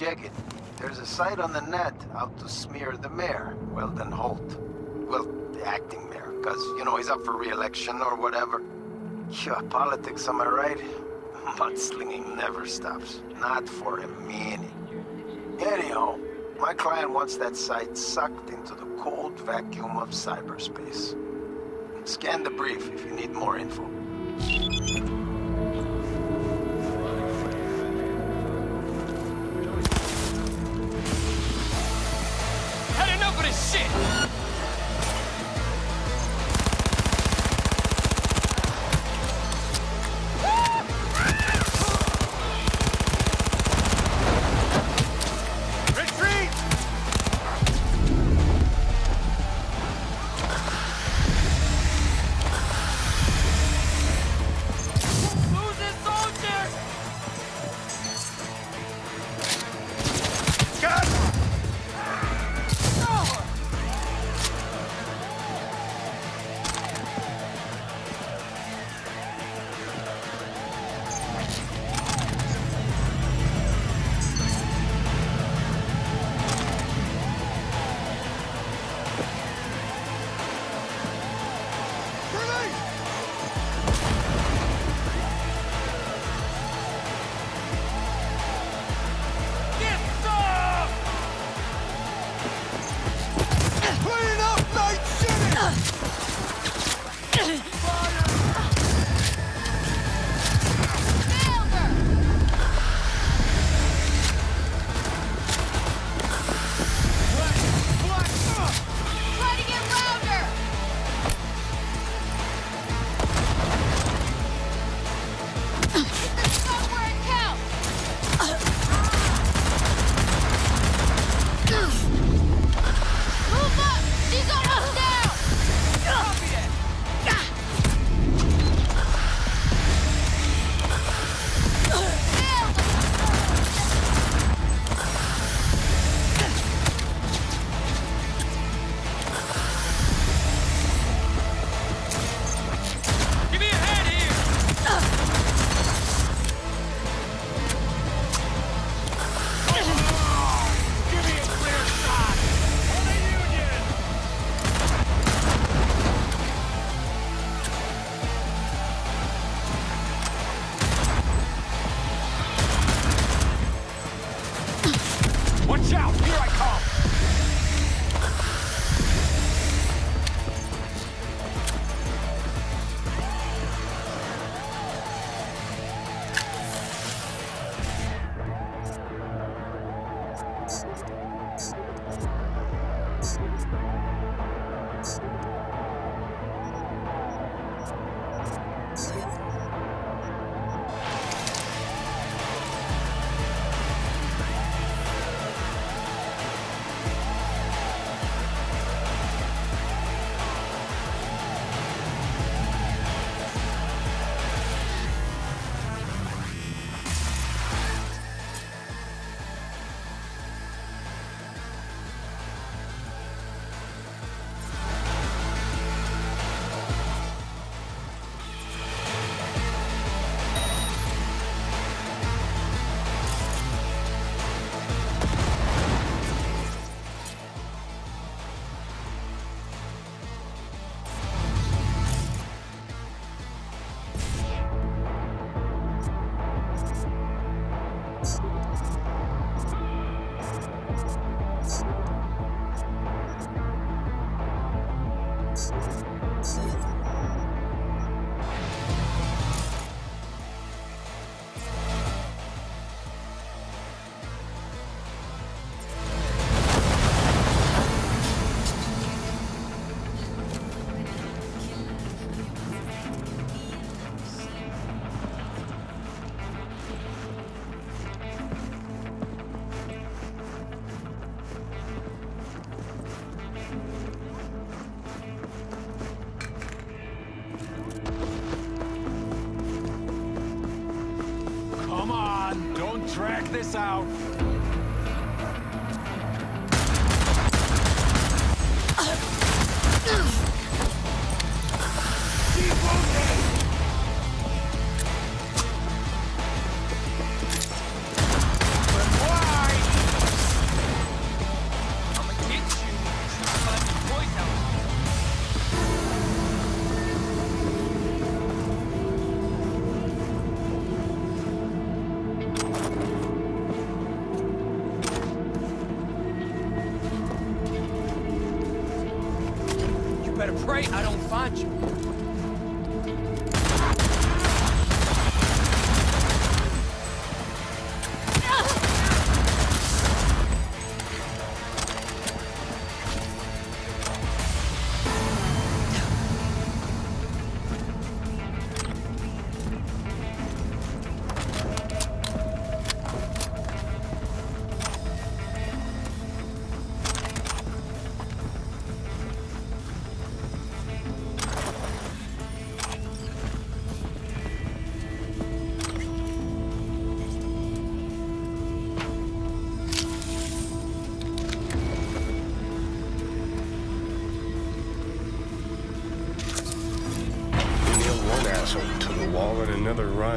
check it. There's a site on the net out to smear the mayor, Weldon Holt. Well, the acting mayor, because, you know, he's up for re-election or whatever. Yeah, politics, am I right? Mudslinging never stops. Not for a minute. Anyhow, my client wants that site sucked into the cold vacuum of cyberspace. Scan the brief if you need more info. This out.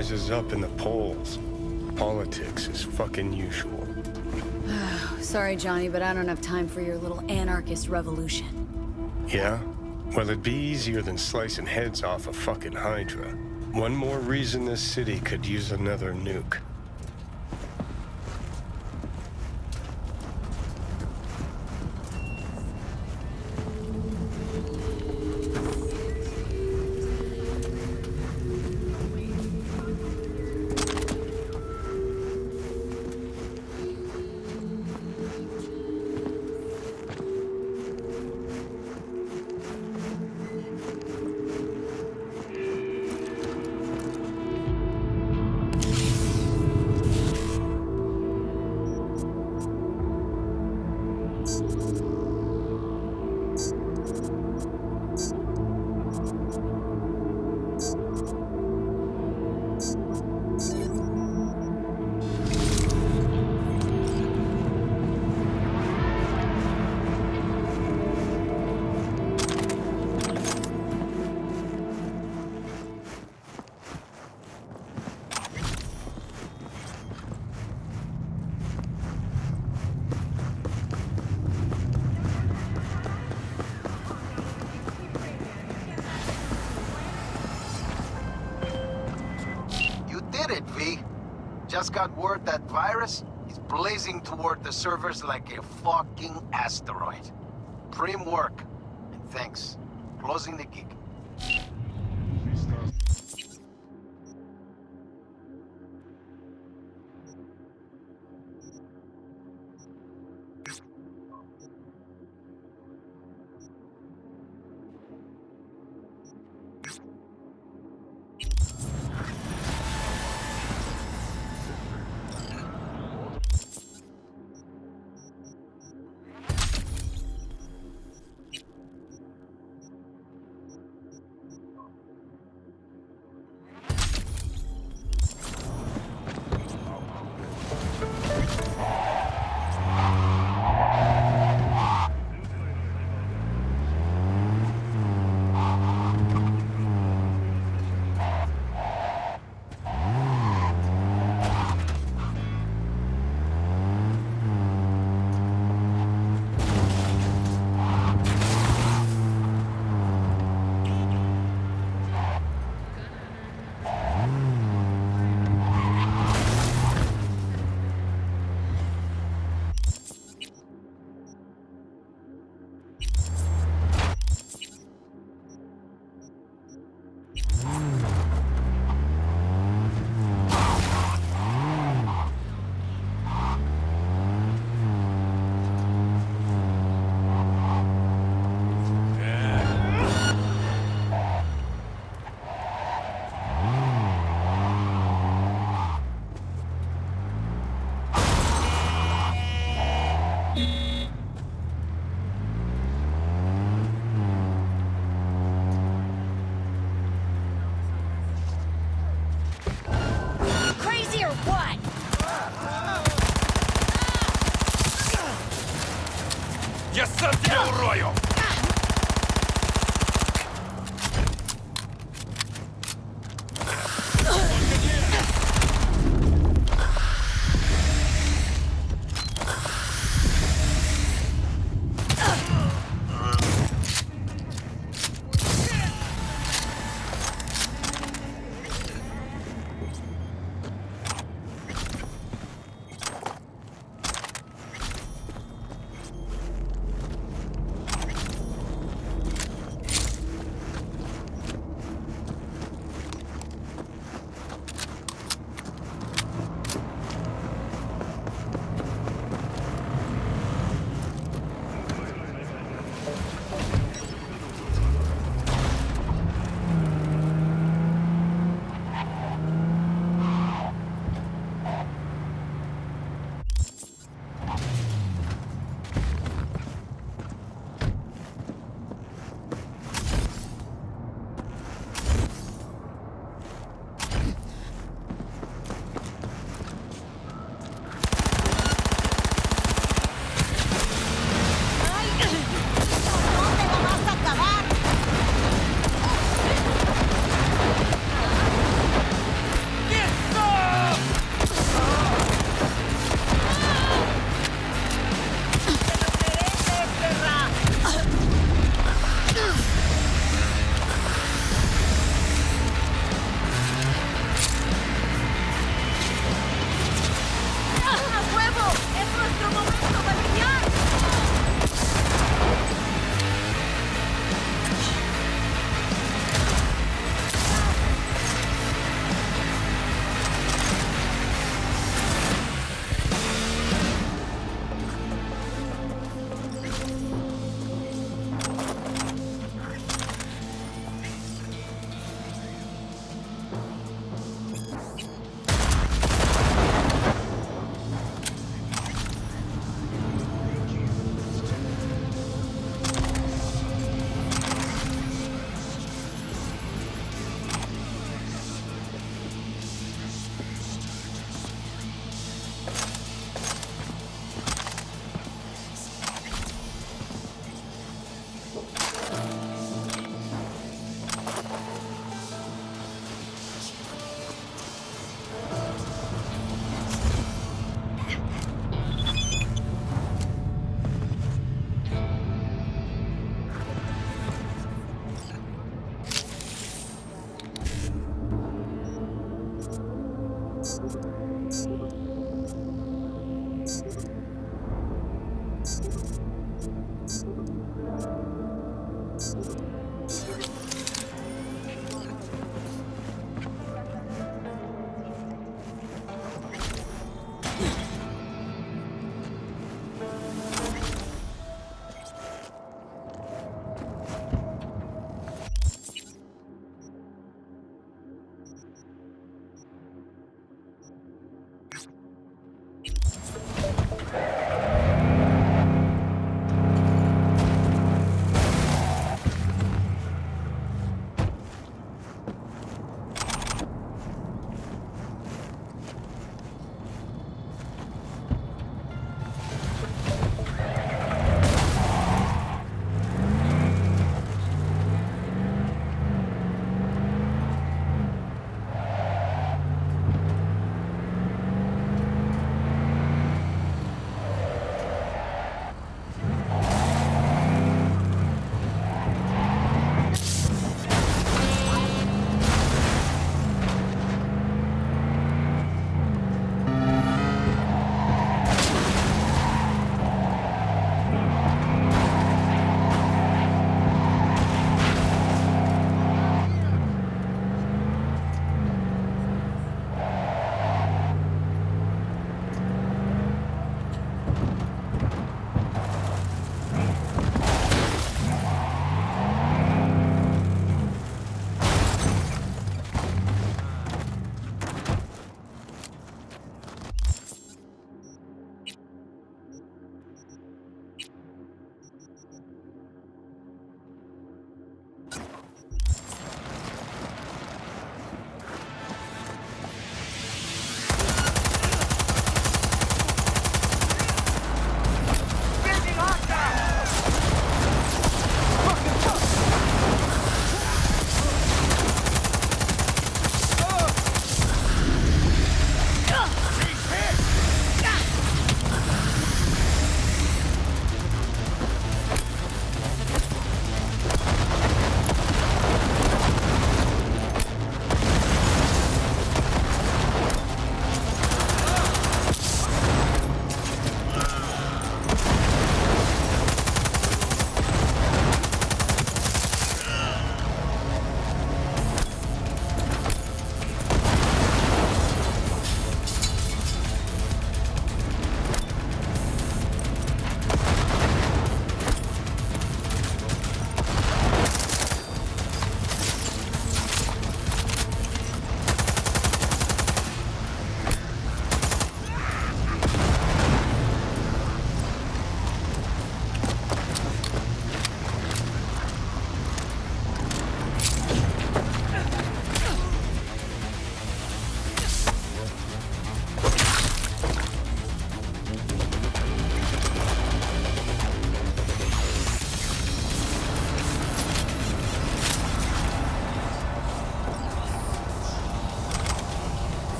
Rises up in the polls. Politics is fucking usual. Sorry, Johnny, but I don't have time for your little anarchist revolution. Yeah? Well, it'd be easier than slicing heads off a fucking Hydra. One more reason this city could use another nuke. Just got word that virus is blazing toward the servers like a fucking asteroid. Prim work. And thanks. Closing the gig.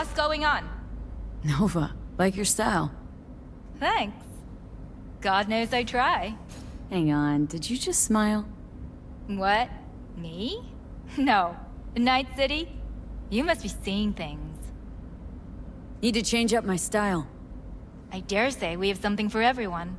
What's going on? Nova, like your style. Thanks. God knows I try. Hang on, did you just smile? What? Me? No. Night City? You must be seeing things. Need to change up my style. I dare say we have something for everyone.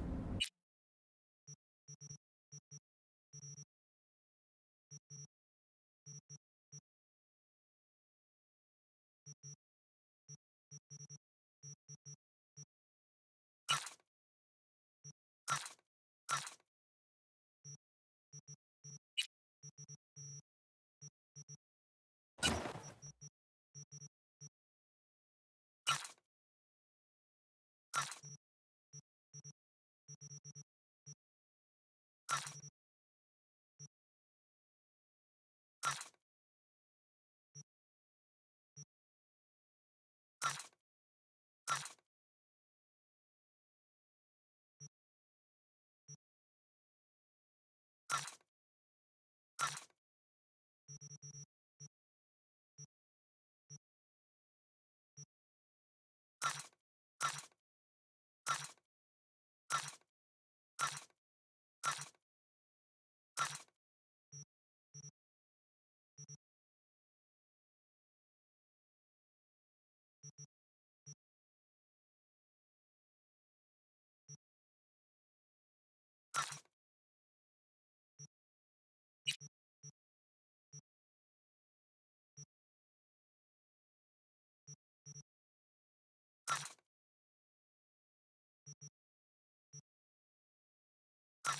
you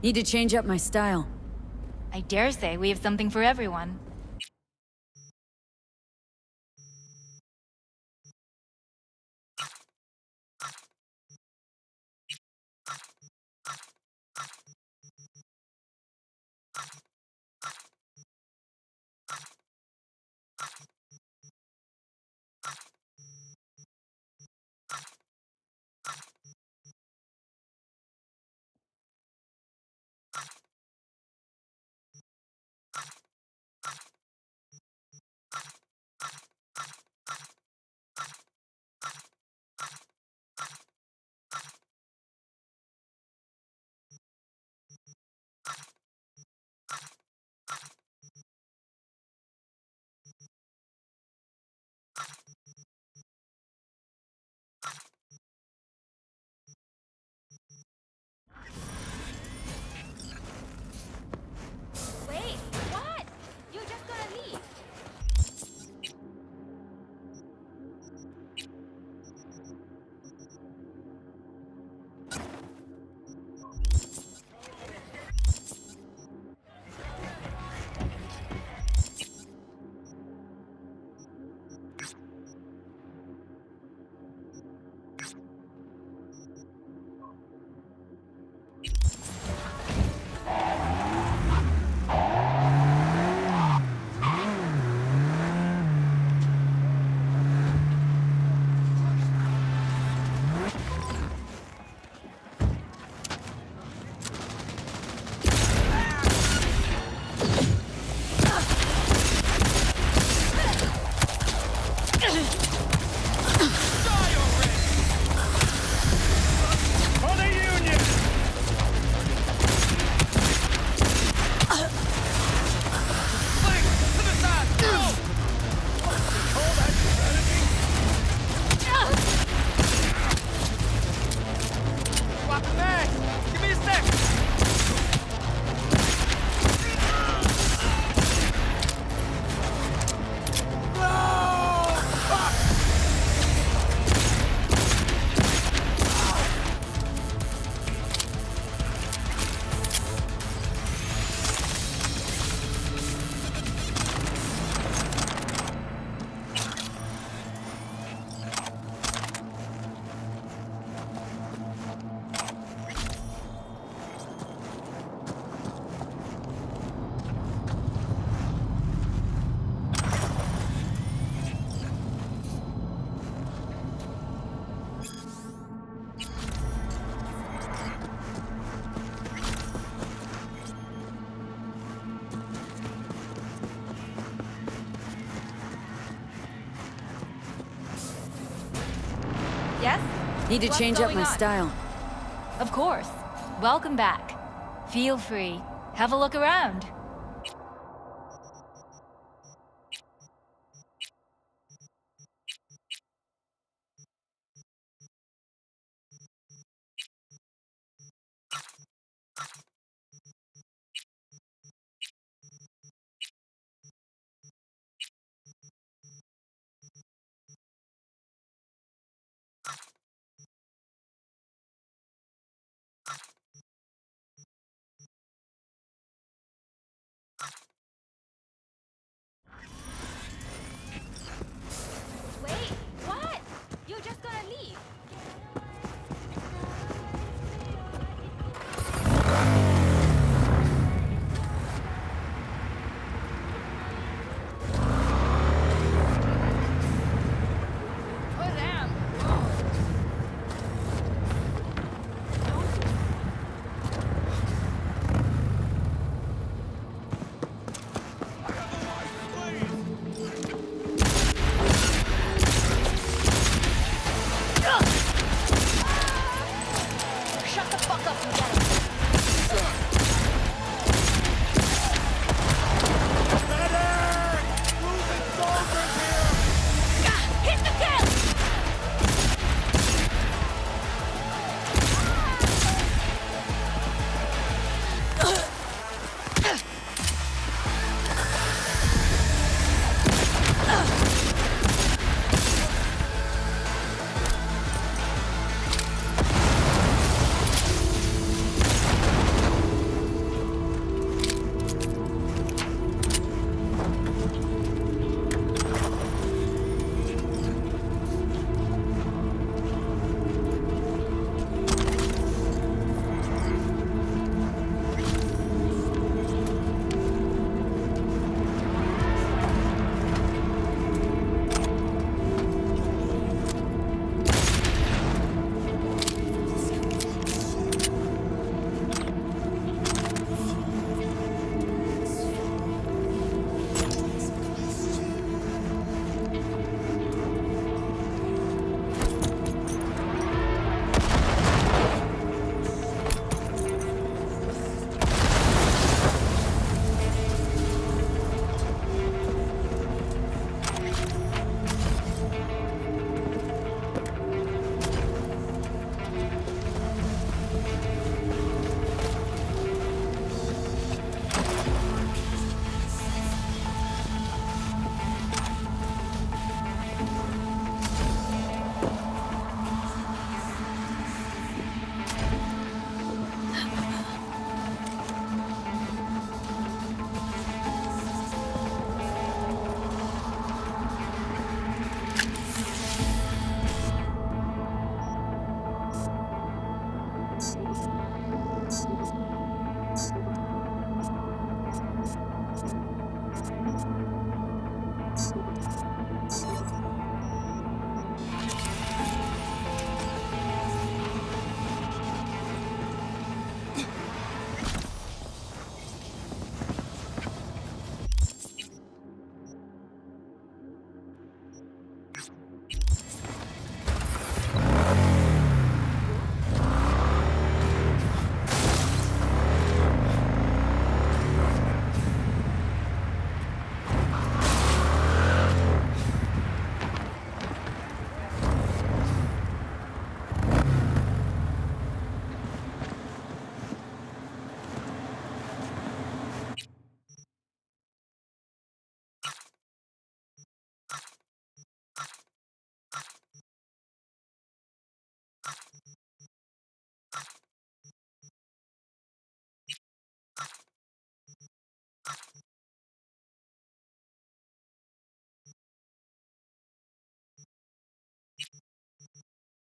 Need to change up my style. I dare say we have something for everyone. Need to What's change up my on? style. Of course. Welcome back. Feel free. Have a look around.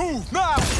Move, now!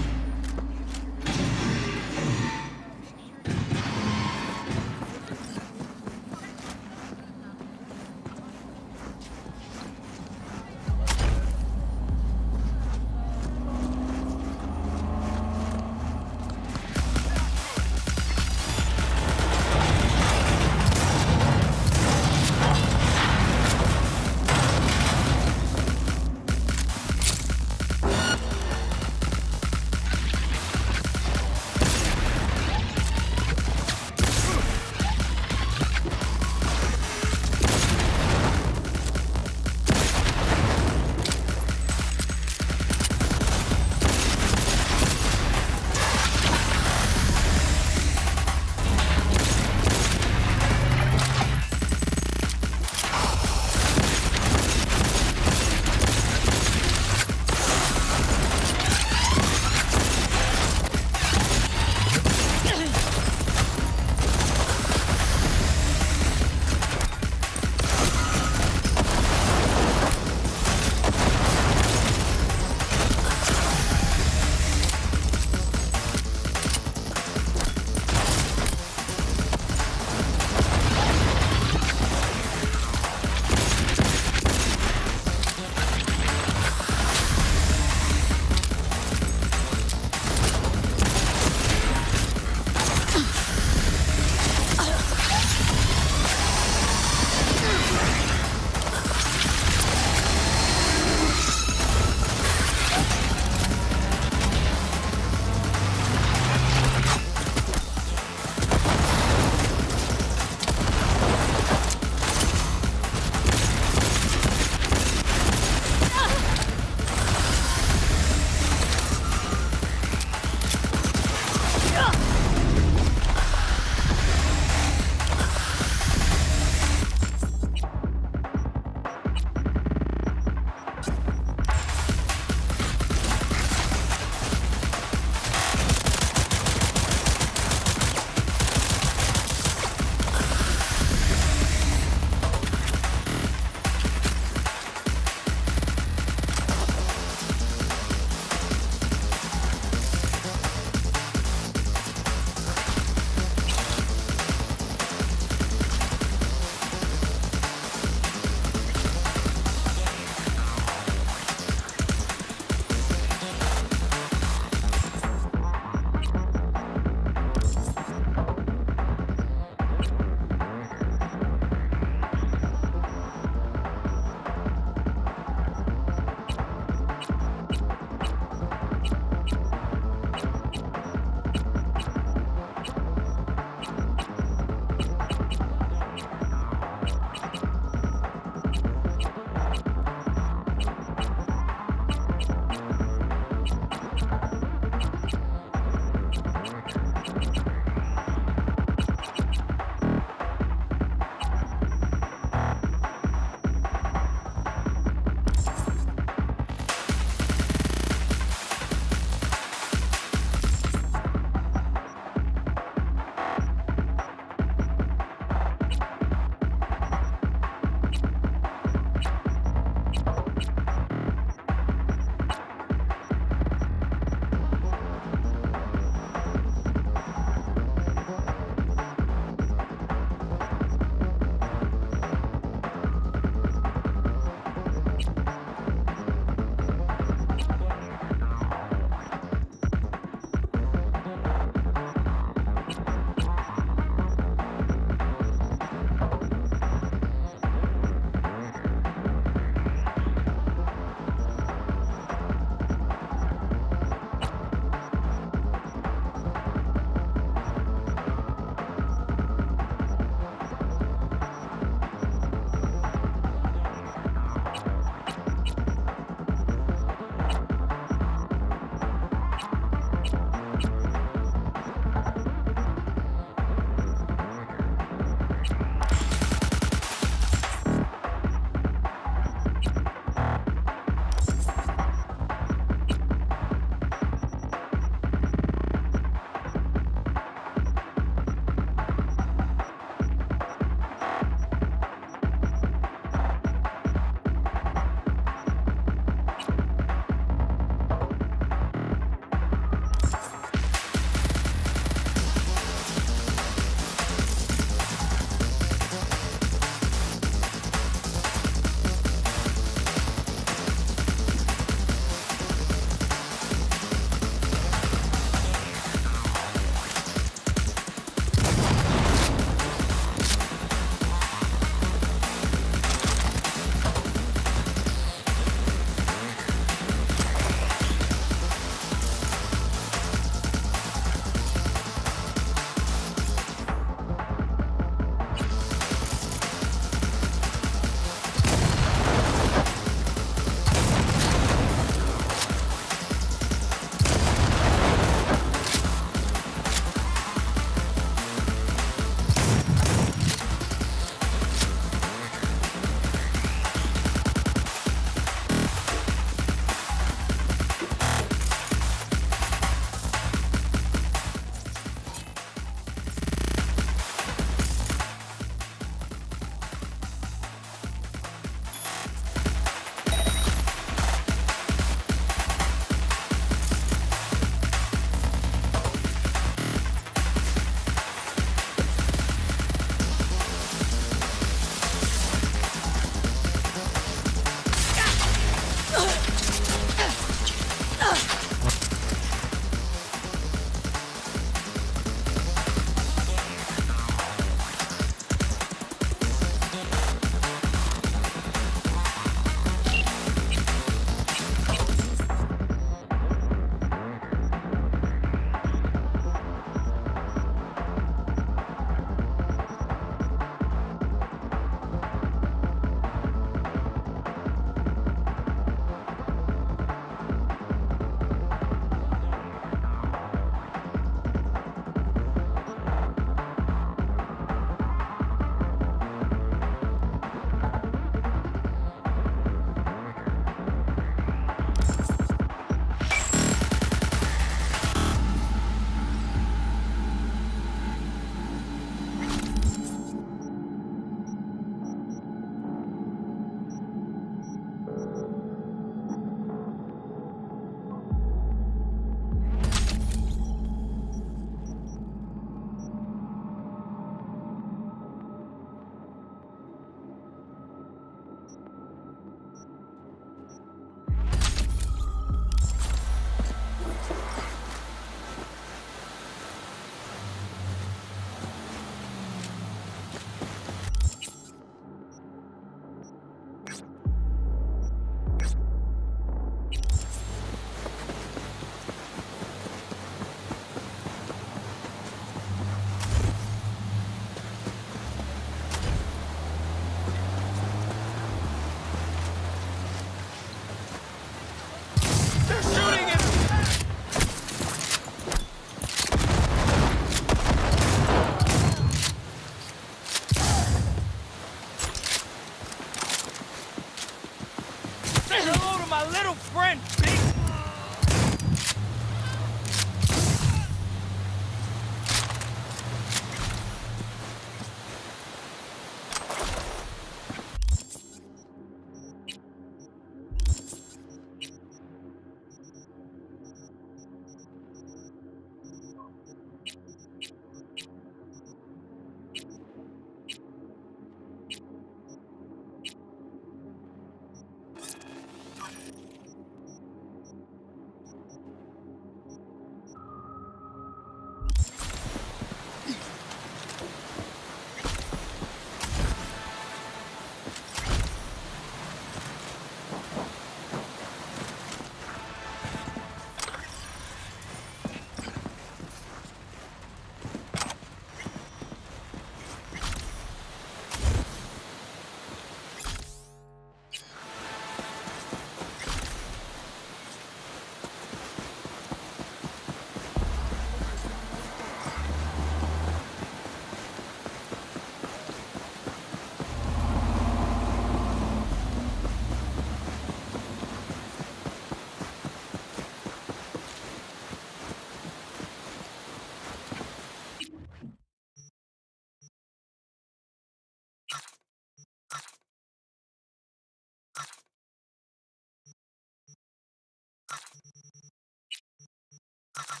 あっ。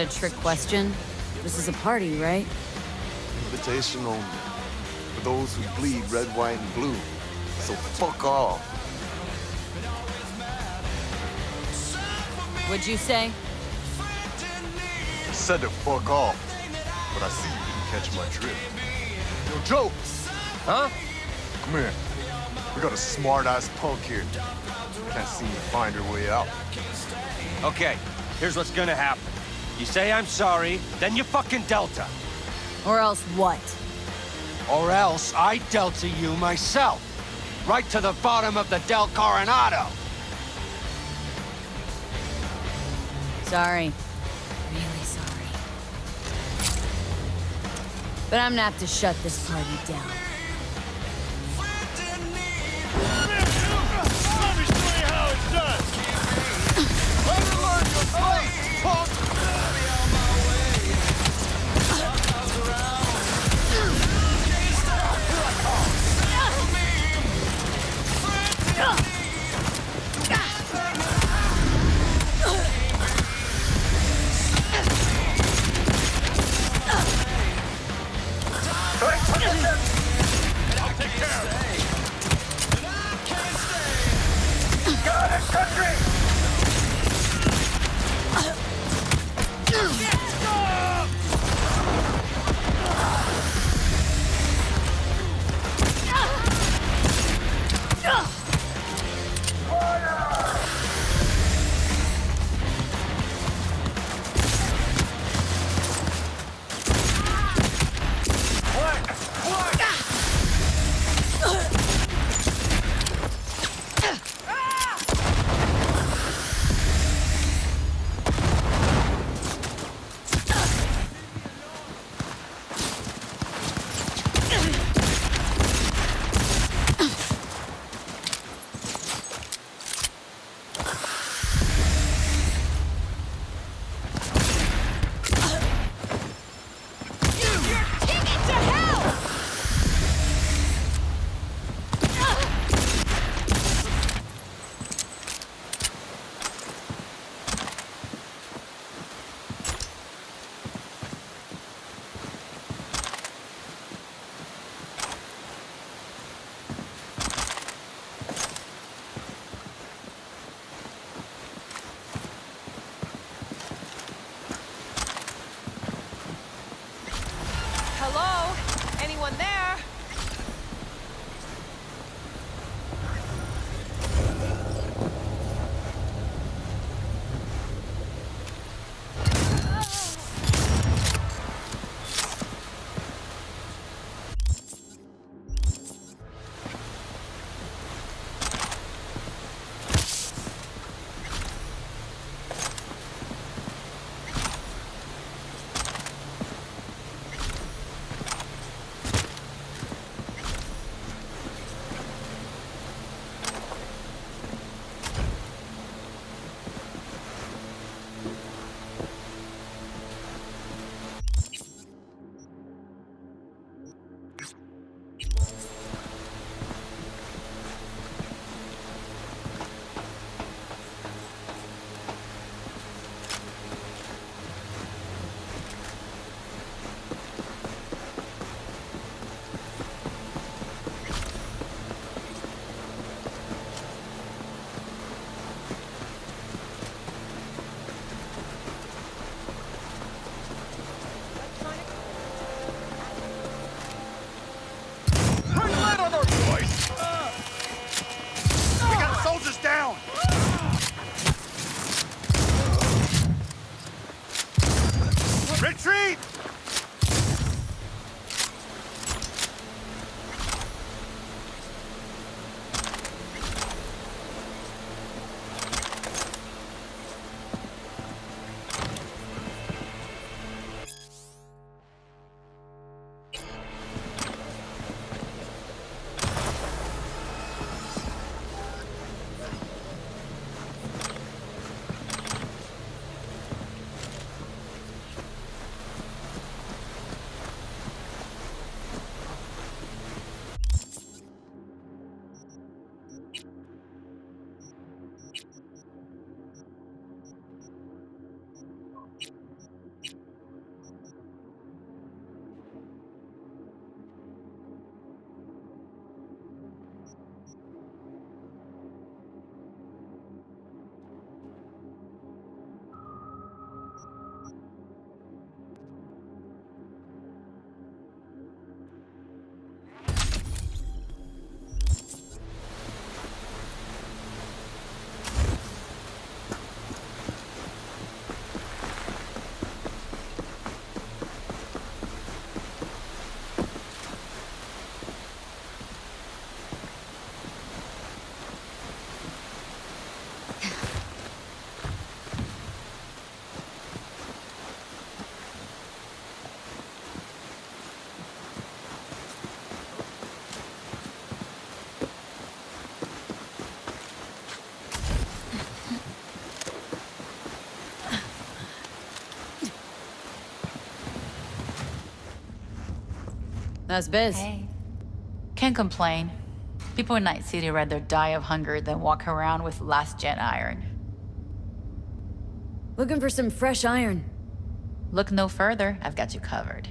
A trick question? This is a party, right? Invitation only. For those who bleed red, white, and blue. So fuck off. What'd you say? I Said to fuck off. But I see you didn't catch my drift. Yo, Joe! Huh? Come here. We got a smart-ass punk here. Can't seem to find her way out. Okay, here's what's gonna happen. You say I'm sorry, then you fucking Delta. Or else what? Or else I Delta you myself. Right to the bottom of the Del Coronado. Sorry. Really sorry. But I'm gonna have to shut this party down. That's Biz. Hey. Can't complain. People in Night City rather die of hunger than walk around with last gen iron. Looking for some fresh iron. Look no further, I've got you covered.